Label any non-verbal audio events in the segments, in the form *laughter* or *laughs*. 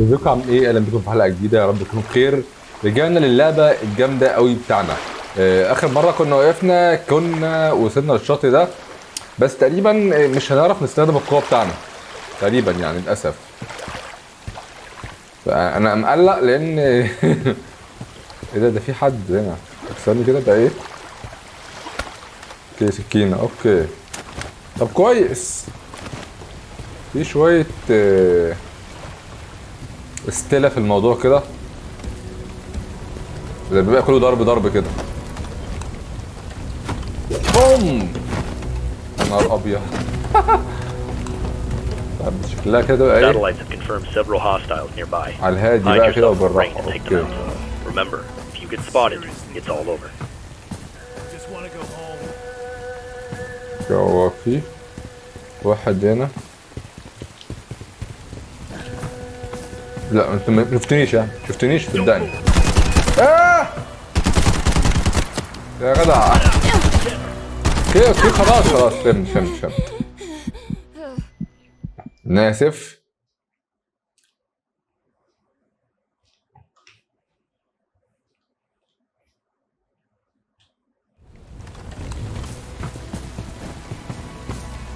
ازيكم عاملين إيه؟ أهلا بكم في حلقة جديدة؟ يا رب تكونوا بخير. رجعنا للعبة الجامدة قوي بتاعنا. آه، آخر مرة كنا وقفنا كنا وصلنا للشاطئ ده. بس تقريبا مش هنعرف نستخدم القوة بتاعنا. تقريبا يعني للأسف. فأنا مقلق لأن *laughs* إيه ده؟ ده في حد هنا. استني كده ده إيه؟ okay سكينة. okay. طب كويس. في شوية آه، استله في الموضوع كده. ده بيبقى كله ضرب ضرب كده. بوم! نار أبيض. *laughs* طب شكلها كده بقى إيه؟ على الهادي بقى كده وبالراحة. كده remember واحد هنا. لا انت ما شفتنيش يعني شفتنيش؟ صدقني. آه! يا جدع. okay okay خلاص خلاص فهمت فهمت فهمت. ناسف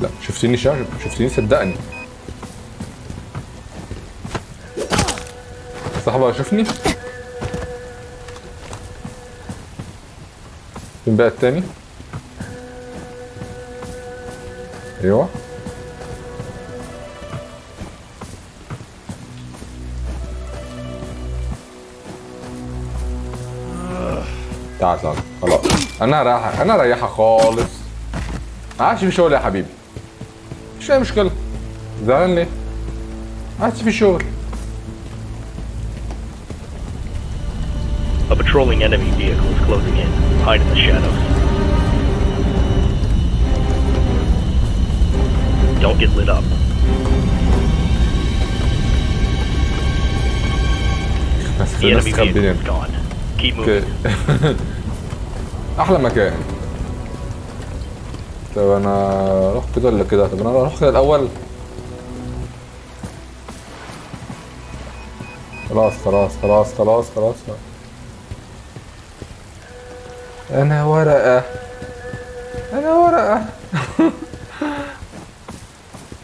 لا شفتني. شفتني صدقني. صاحبه شافني فين بقى التاني أيوه. تعال تعال. خلاص. أنا رايح أنا رايحة خالص. ما عادش في شغل يا حبيبي. مش أي مشكلة. زعلان ليه؟ ما عادش في شغل. patrolling enemy vehicle is closing in. Hide in the shadows. Don't get lit up. بس The الناس enemy vehicle تخبيني is gone. Keep اوكي moving. احلى مكان طب انا اروح كده ولا كده طب انا اروح كده الاول خلاص خلاص خلاص خلاص خلاص أنا ورقة. أنا ورقة. *laughs*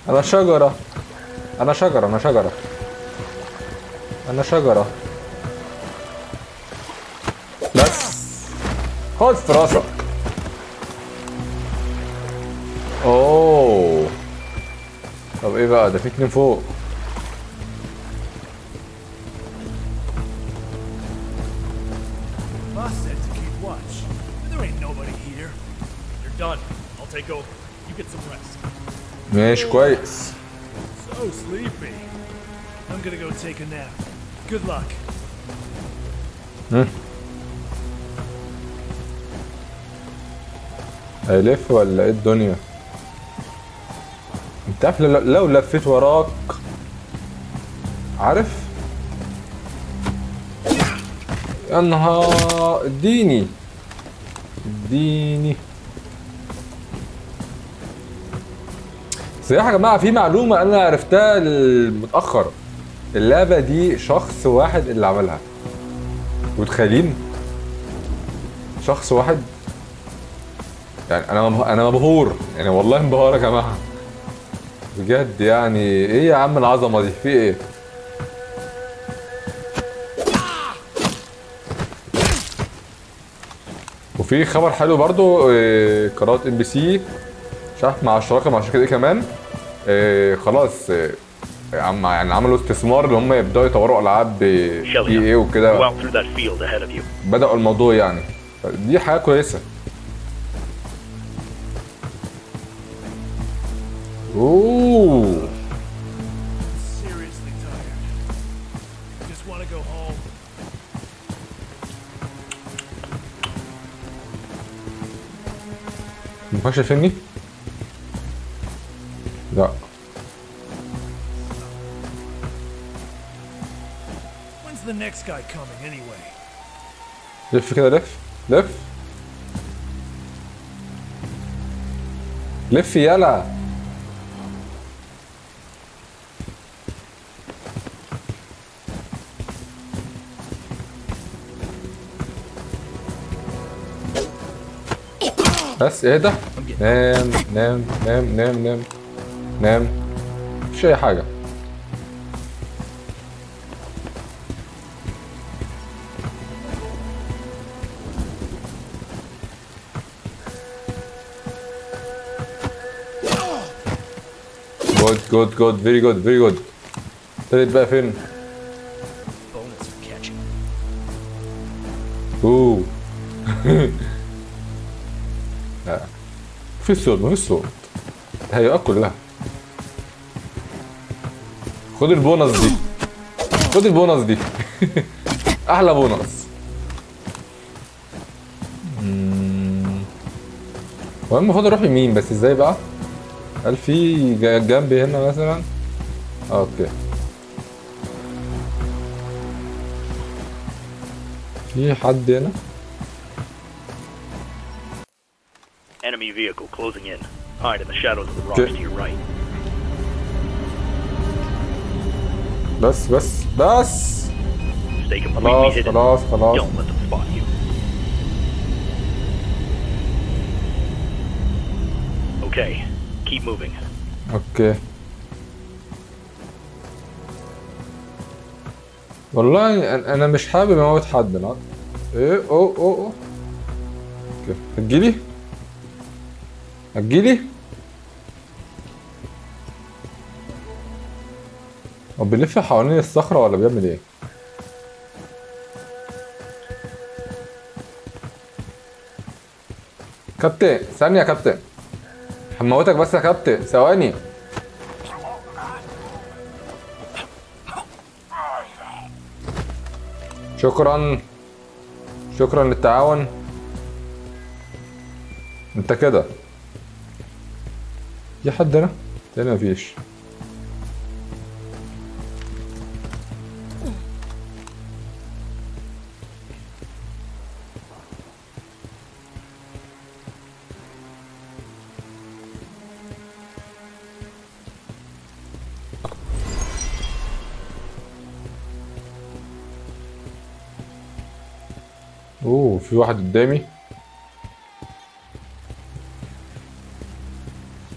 أنا شجرة. أنا شجرة أنا شجرة. أنا شجرة. بس. خد في راسك. أوه. طب إيه بقى؟ ده في اتنين فوق. ماشي كويس So sleepy. I'm gonna go take a nap. Good luck. هيلف ولا إيه الدنيا أنت عارف لو لو لفيت وراك عارف يا نهار اديني اديني صراحة يا جماعة في معلومة أنا عرفتها متأخر اللعبة دي شخص واحد اللي عملها. متخيلين؟ شخص واحد. يعني أنا. أنا مبهور. يعني والله مبهور يا جماعة. بجد يعني إيه يا عم العظمة دي؟ في إيه؟ وفي خبر حلو برضو إيه، قناة ام بي سي مش عارف مع الشراكة مع شركه إيه كمان. إيه، خلاص إيه، عم يعني عملوا استثمار ان هم يبدأوا يطوروا ألعاب إي إيه Go وكده. بدأوا الموضوع يعني دي حاجة كويسة أوه. ما ينفعش شايفني؟ this guy coming anyway. لف كده لف لف لف يلا بس إيه ده نام نام نام نام نام نام مفيش اي حاجة good good good very good very good تالت بقى فين؟ اوه لا في صوت مفيش صوت الهيئات كلها خد البونص دي خد البونص دي أحلى بونص. هو المفروض أروح يمين بس إزاي بقى هل في جنبي هنا مثلا أوكي في حد هنا Enemy vehicle closing in. Hide in the shadows of the rocks Okay. to your right. بس بس بس خلاص. خلاص خلاص Don't let them spot you. Okay, keep moving. أوكي والله أنا مش حابب أموت حد أنا إيه اوه اوه اوه أوكي. هتجيلي؟ هتجيلي؟ هو بيلف حوالين الصخرة ولا بيعمل إيه؟ كابتن ثانية يا كابتن. هموتك بس يا كابتن. ثواني. شكرا. شكرا للتعاون. أنت كده. في حد هنا؟ تاني مفيش. في واحد قدامي.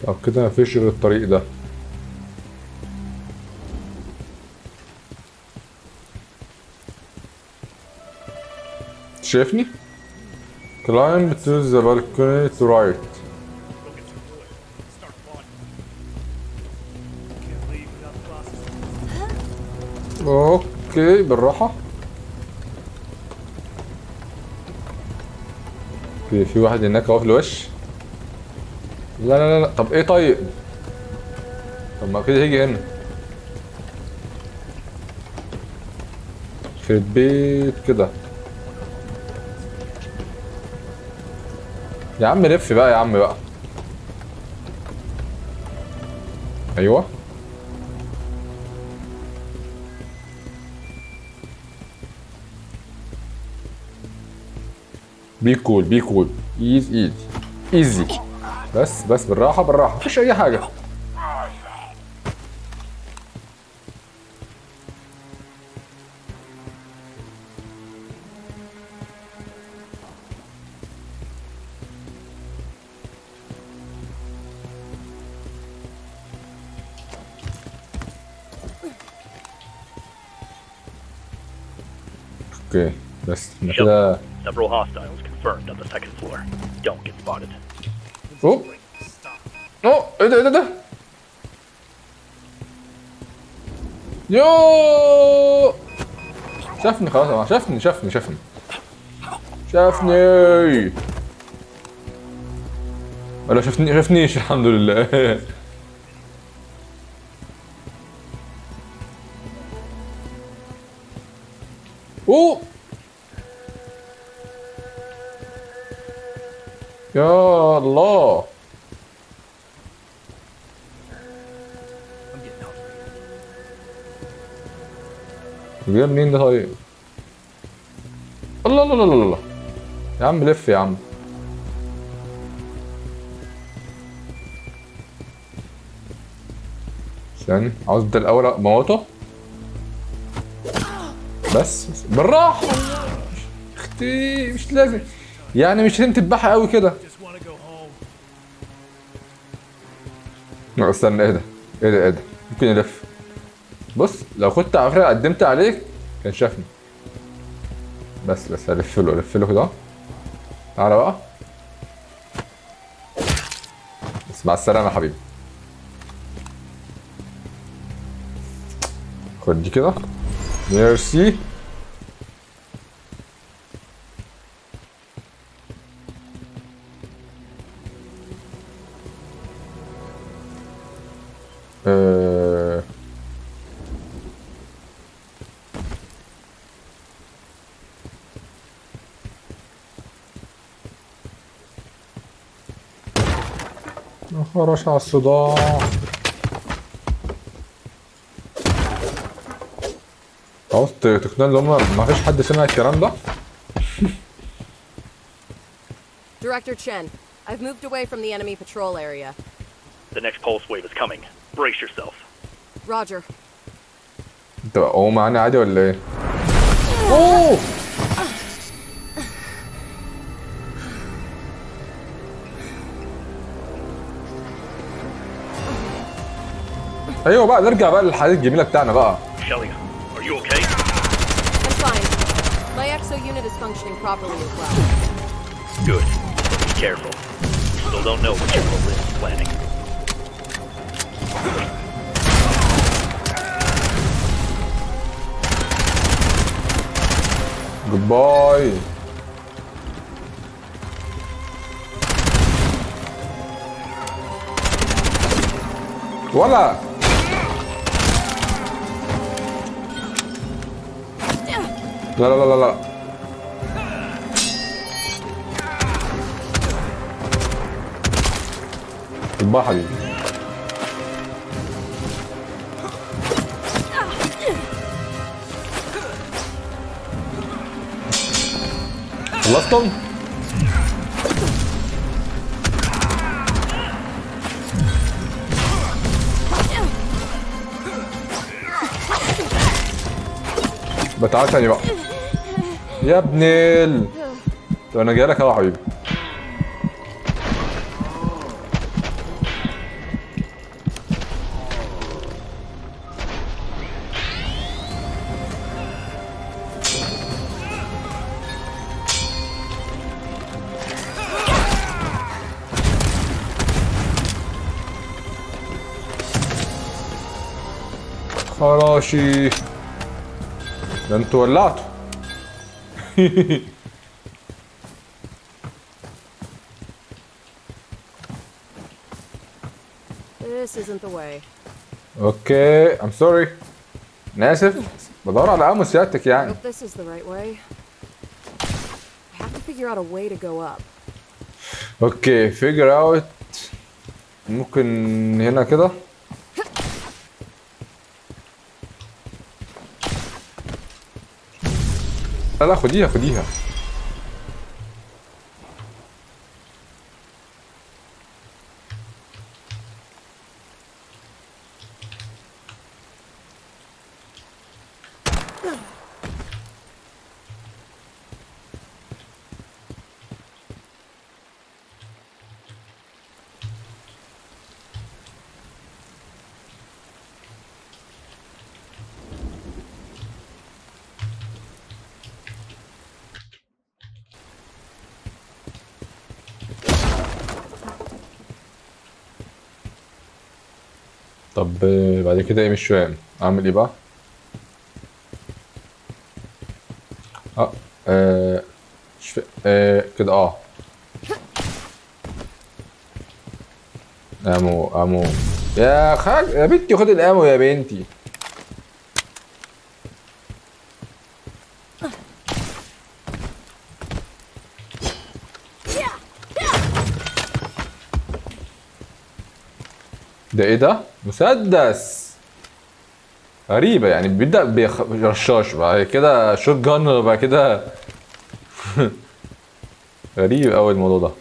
طب كده مفيش غير الطريق ده. شايفني؟ climb to the balcony to right. أوكي بالراحة. في في واحد هناك اهو في الوش. لا لا لا طب إيه طيب؟ طب ما كده هيجي هنا. في البيت كده. يا عم لف بقى يا عم بقى. أيوه. be cool be cool easy easy easy بس بس بالراحة بالراحة. مفيش أي حاجة. okay بس. إحنا كده Several hostiles confirmed on the second floor. Don't get spotted. Stop. اوه إيه ده إيه يو شافني خلاص شافني شافني شافني شافني ولا شافني شافنيش الحمد لله جاي منين ده طيب؟ الله الله الله الله يا عم لف يا عم. ثاني. عاوز ده الأول موته؟ بس. بالراحة. أختي مش لازم. يعني مش لازم تذبحها قوي كده. استنى إيه ده؟ إيه ده إيه ده؟ ممكن يلف. بص لو كنت على فكرة قدمت عليك كان شافني. بس بس الف له الف له كده تعالى بقى. بس مع السلامة يا حبيبي. خد دي كده. ميرسي. خرش على الصداع خلاص تقنعني اللي هم ما فيش حد سمع الكلام ده Director Chen, I've moved away from the enemy patrol area. The next pulse wave is coming. Brace yourself. Roger. انت هو معانا عادي ولا إيه؟ اوه أيوه بقى نرجع بقى للحديث الجميلة بتاعنا بقى. Good. Boy. لا لا لا لا باي حبيبي خلصتم؟ بتعال تاني بقى. يا ابن ال طب أنا جاي لك أهو يا حبيبي. خراشي. ده أنتوا ولعتوا. This isn't the way. okay I'm sorry أنا اسف بدور على ammo سيادتك يعني Hope this is the right way. I have to figure out a way to go up. okay figure out ممكن هنا كده لا لا خديها خديها طب آه، بعد كده إيه مش فاهم اعمل إيه بقى؟ آه آه، مش فا... آه كده آه. آمو آمو. يا خاج يا بنتي خد الآمو يا بنتي. ده إيه ده؟ مسدس. غريبة يعني بيبدأ برشاش بعد كده شوت جان وبعد كده. *laughs* غريب أوي الموضوع ده.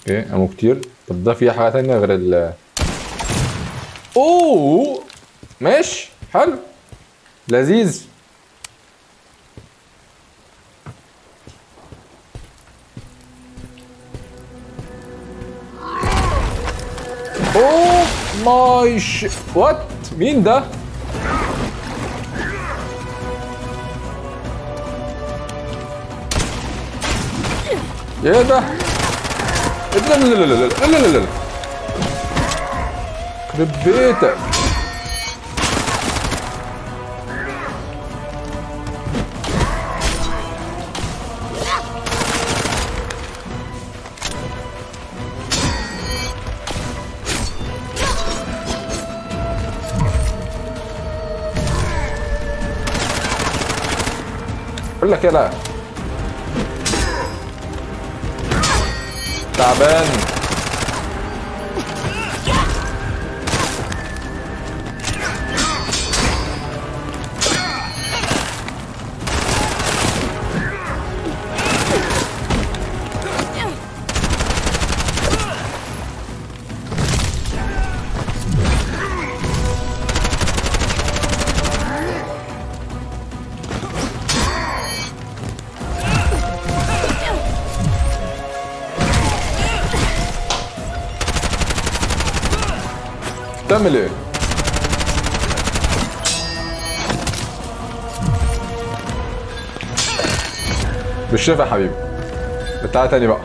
أوكي أمو كتير. طب ده في حاجة تانية غير ال؟ أوه! ماشي حلو. لذيذ. هاي ش وات مين ده؟ إيه ده. لا لا لا لا لا لا لا. لا لا Olha aquela. Tá bem. Family. إيه؟ مش شايف يا حبيبي. تعالى تاني بقى.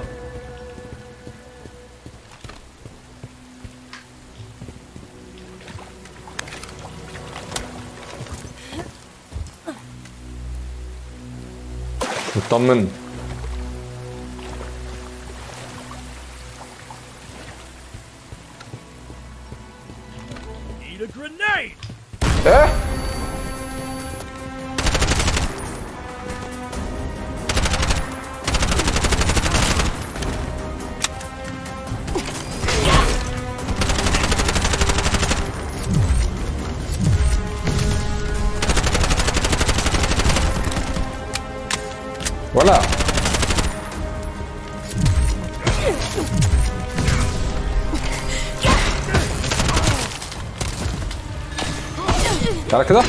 اطمن 잘했거든?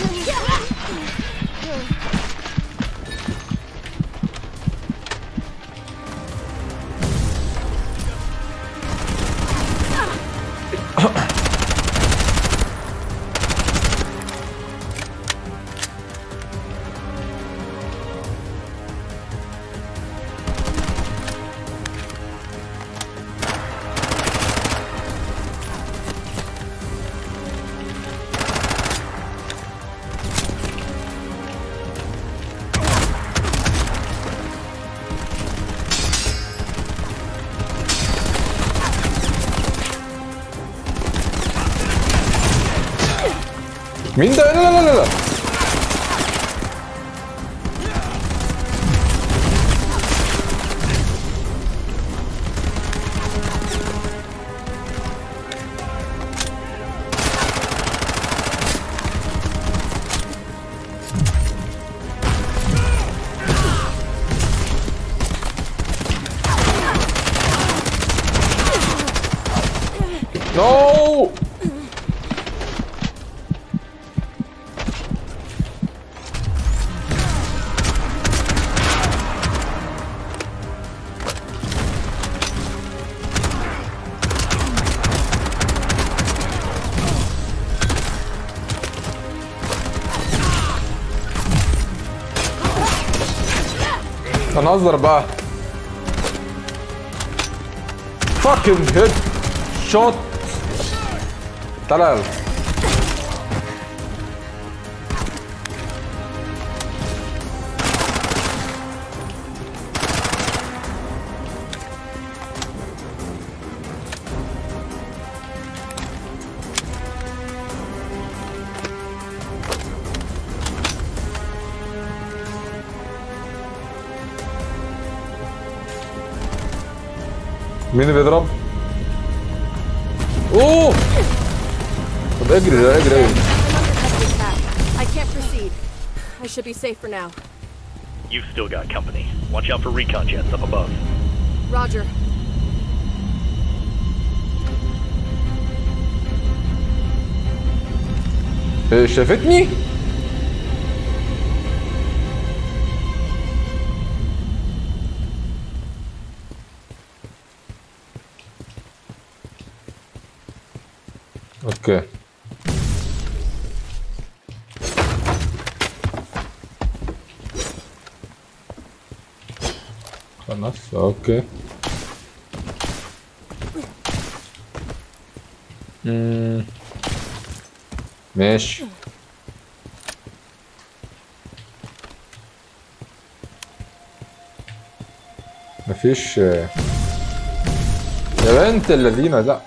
明灯。هنهزر بقى. فاكن هيد شوت طلع مين اللي بيضرب؟ اوه طب اجري ده اجري اجري I'm under custody, Pat. I can't proceed. I should be safe for now. You've still got company. Watch out for recon jets up above. Roger. إيه، شافتني؟ Okay. خلاص أوكي امم ماشي مفيش يا بنت الذين لا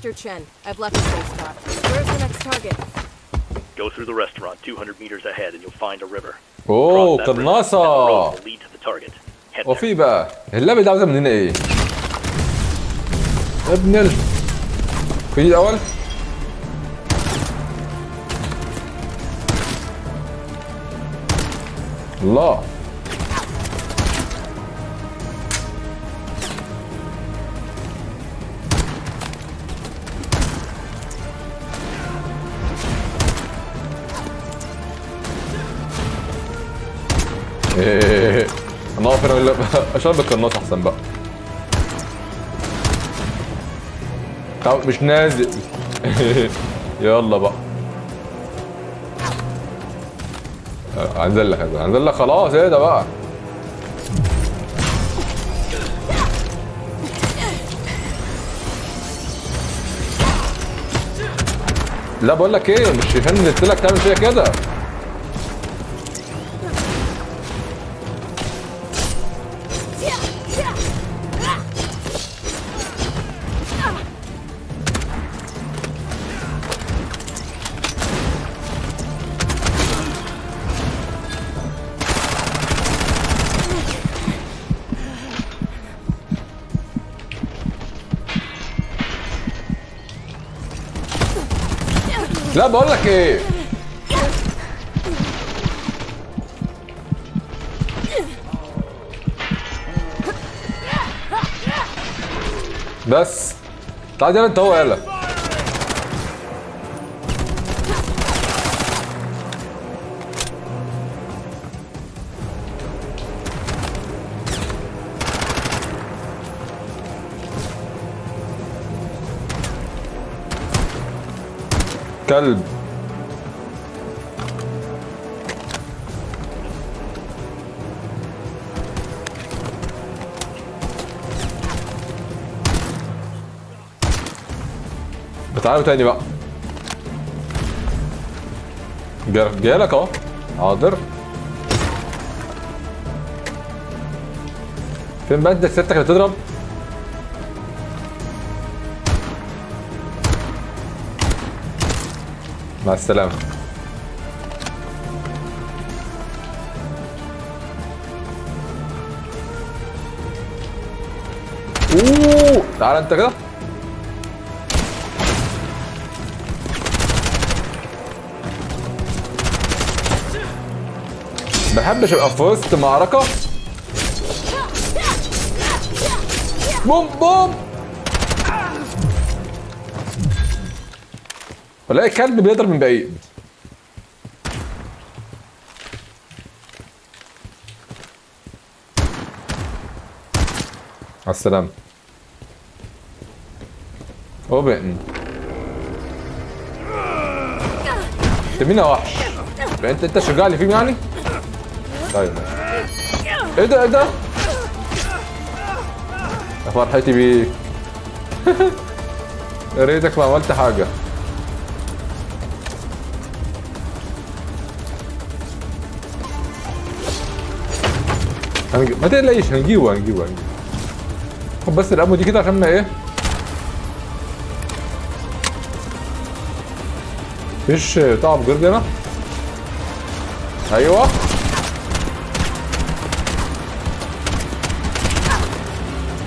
Director Chen, I've left the safe spot. Where's the next target? Go through the restaurant 200 meters ahead and you'll find a river. اوه Cross that river, and the قناصة road will lead to the target. Head there. وفي بقى اللعبة دي عاوزة مننا ايه؟ ابن ال في الاول الله ولا اشرب القناص أحسن بقى. مش نازل. *laughs* يلا بقى. هنزل لك هنزل لك خلاص إيه ده بقى. لا بقول لك إيه مش عشان نزلت لك تعمل فيها كده. لا بقول لك إيه بس تعال يلا كلب تعالوا تاني بقى. جا- جايلك اهو. حاضر. فين بقى؟ انت ستك اللي بتضرب. مع السلامة. أوه تعال أنت كده. بحبش أبقى في وسط معركة. بوم بوم. بلاقي كلب بيضرب من بعيد على السلامة أوبن أنت مين يا وحش؟ انت أنت شجاع اللي فيهم يعني؟ طيب إيه ده إيه ده؟ يا فرحتي بيك *laughs* يا ريتك ما عملت حاجة هنج... ما تقلقيش هنجيبه هنجيبه هنجيبه. خد بس الأمو دي كده عشان إيه؟ مفيش طعم جرد هنا أيوه.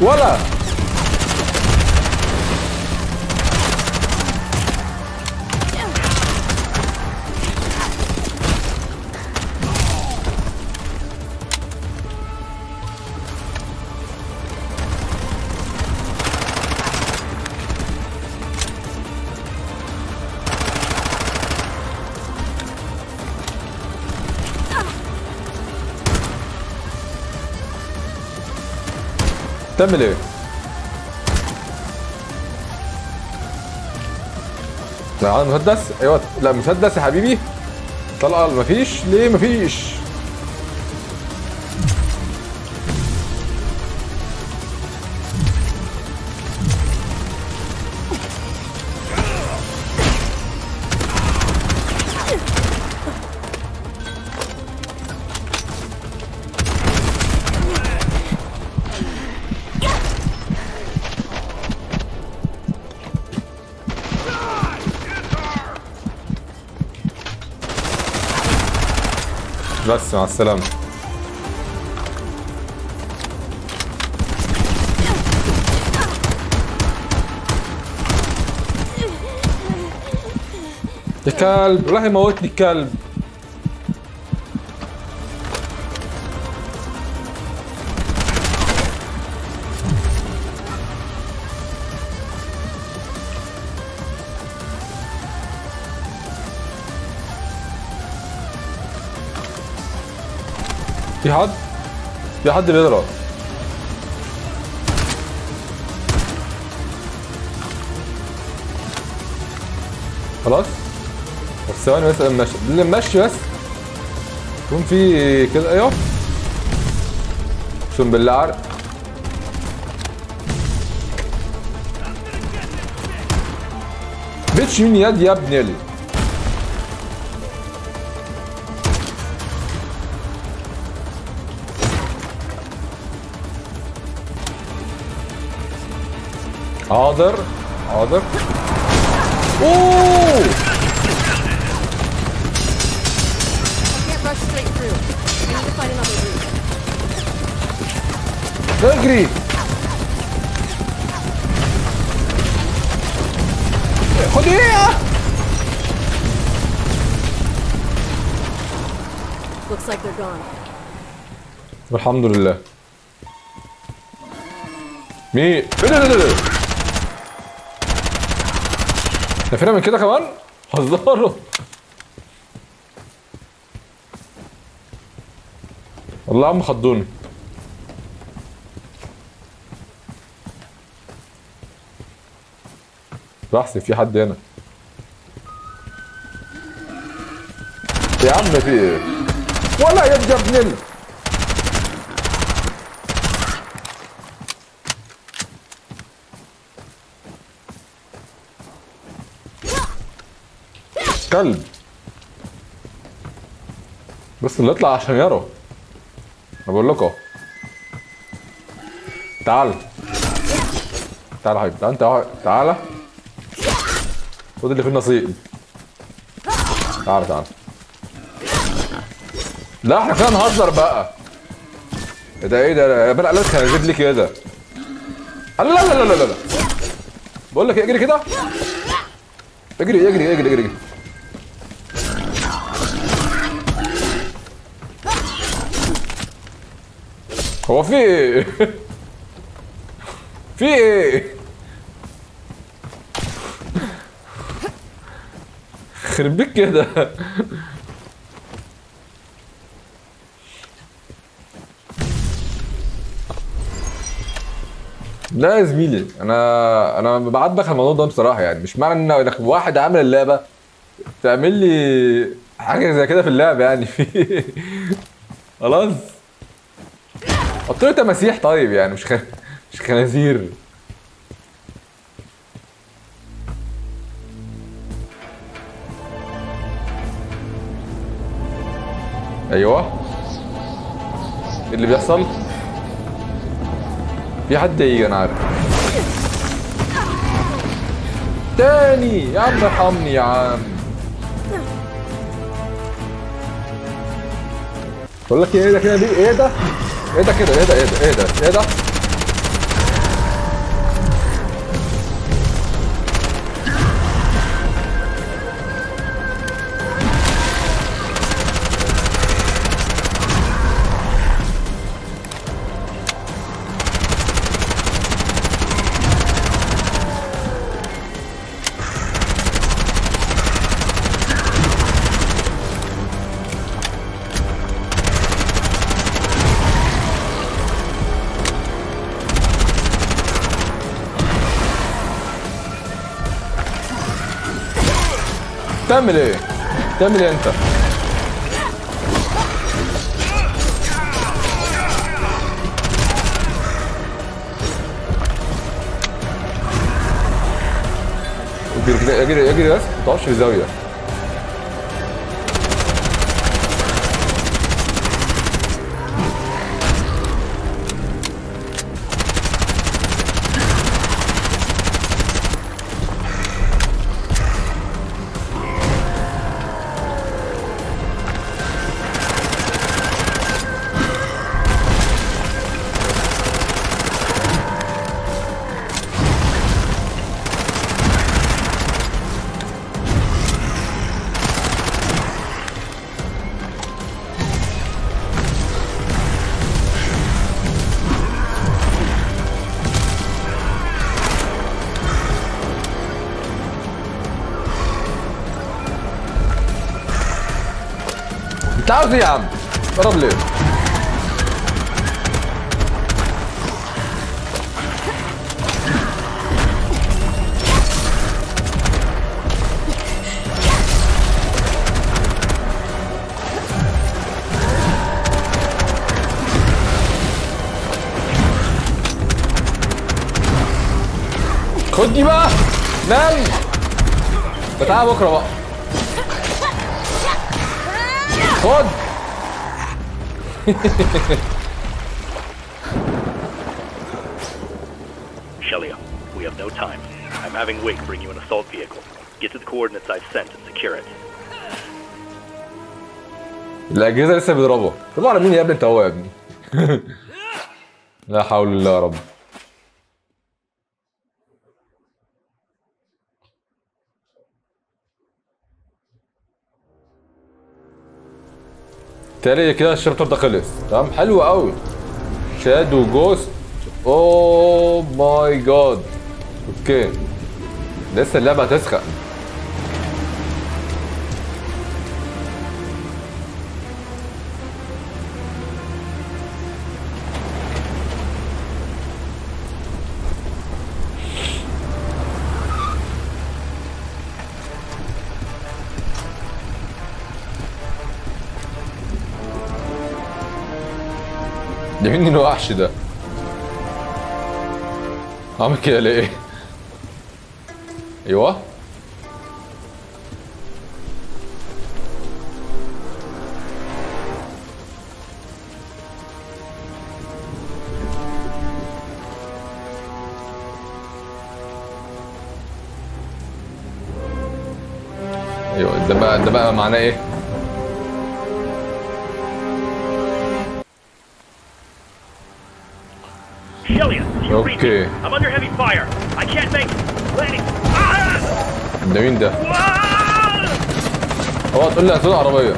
ولا. تعمل إيه؟ لا مسدس أيوه. لا مسدس يا حبيبي. طلقة مفيش. ليه مفيش؟ مع السلامة. يا كلب والله موتني الكلب في حد؟ في حد بيضرب. خلاص؟ بس ثواني بس ماشي اللي ماشي بس. يكون في كده أيوه. أقسم بالله عارف بيتش مين يد يا ابني حاضر حاضر اوه I can't rush straight through. I need to find another route. اجري خد ايه Looks like they're gone. الحمد لله مين ايه ده فينا من كده كمان؟ هزاروا والله عم خضوني. بحسب في حد هنا. يا عم في إيه؟ ولا يا ابن كلب. بس اللي يطلع عشان يرى بقول لكم. تعال. تعال يا حبيبي. تعال انت تعال. خد اللي في النصيب. تعال تعال. لا إحنا كده نهزر بقى. إيه ده إيه ده؟ بني قلت خنازير ليه كده لا لا لا لا لا. بقول لك إيه، اجري كده. اجري اجري اجري اجري. هو في إيه؟ في إيه؟ خرب بيك كده لا يا زميلي أنا أنا على الموضوع ده بصراحة يعني مش معنى إن إنك واحد عامل اللعبة تعمل لي حاجة زي كده في اللعبه يعني في *laughs* خلاص حط له تماسيح طيب يعني مش خ... مش خنازير. أيوه. إيه اللي بيحصل؟ في حد يجي أنا عارف. تاني! يا عم ارحمني يا عم. بقول لك إيه ده؟ كده ليه إيه ده؟ ده كده؟ إيه ده؟ إيه ده؟ بتعمل إيه؟ بتعمل إيه انت؟ اجري اجري اجري بس ما تقفش في زاوية يا عم؟ قرب ليه؟ خد دي بقى نام تعالى بكرة بقى خد *laughs* Shelia, we have no time. I'm having Wig bring you an assault vehicle. Get to the coordinates I've sent and secure it. الاجهزه لسه بيضربوا طب على مين يا ابني انت هو يا ابني *laughs* لا حول الله يا رب تالي كده ال chapter ده خلص. تمام؟ حلو قوي. shadow ghost oh my God okay لسه اللعبة هتسخن. ده مين الوحش ده؟ عامل كده ليه؟ أيوه أيوه ده بقى ده بقى معناه إيه؟ Okay. I'm under heavy fire. I can't make landing. Ah! ده مين ده؟ Ah! هو تقول لي هتسوق عربيه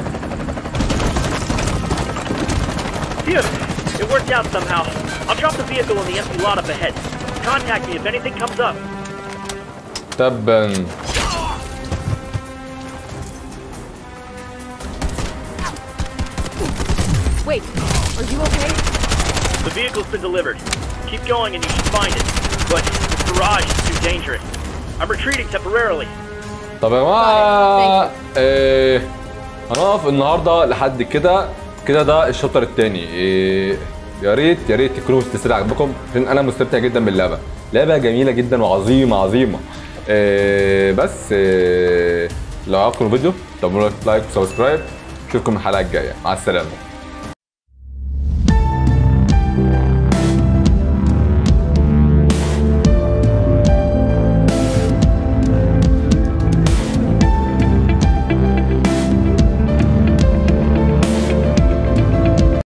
Phew, it worked out somehow. I'll drop the vehicle in the empty lot up ahead. Contact me if anything comes up. تبا Wait, are you okay? The vehicle's been delivered. Keep going and you should find it. But this garage is too dangerous. I'm retreating temporarily. طب يا جماعة إيه هنقف النهارده لحد كده. كده ده الشابتر الثاني إيه يا ريت يا ريت تكونوا مستمتعين عجبكم لأن أنا مستمتع جدا باللعبة. لعبة جميلة جدا وعظيمة عظيمة. إيه بس إيه لو عجبكم الفيديو طب like و subscribe اشوفكم الحلقة الجاية. مع السلامة.